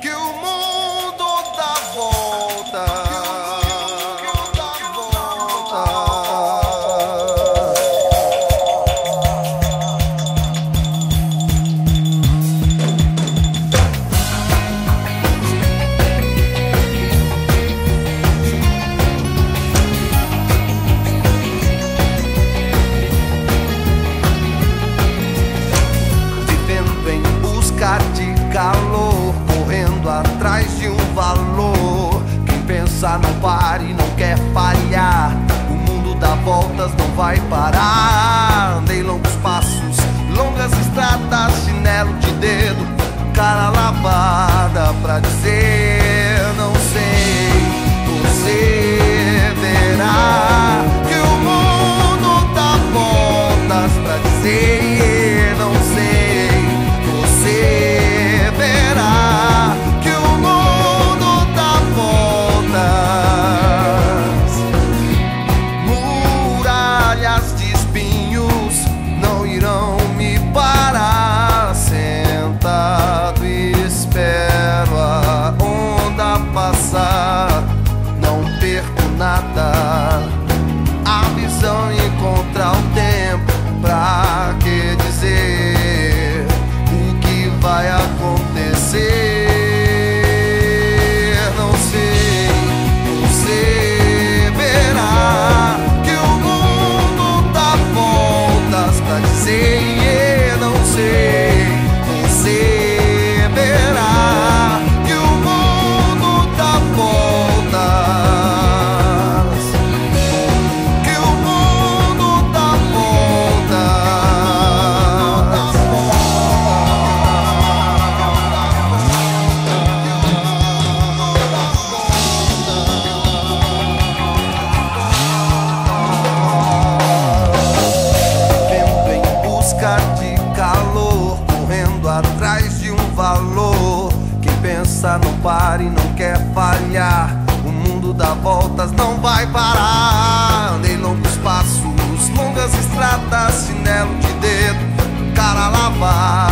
que o mundo dá volta. Que o mundo volta. vivendo em busca de calor, correndo atrás de um valor. Quem pensa não para e não quer falhar. O mundo dá voltas, não vai parar. Andei longos passos, longas estradas, chinelo de dedo, cara lavada pra dizer não sei. Você nada. correndo atrás de um valor. Quem pensa não para e não quer falhar. O mundo dá voltas, não vai parar. Andei longos passos, longas estradas, chinelo de dedo, cara lavado.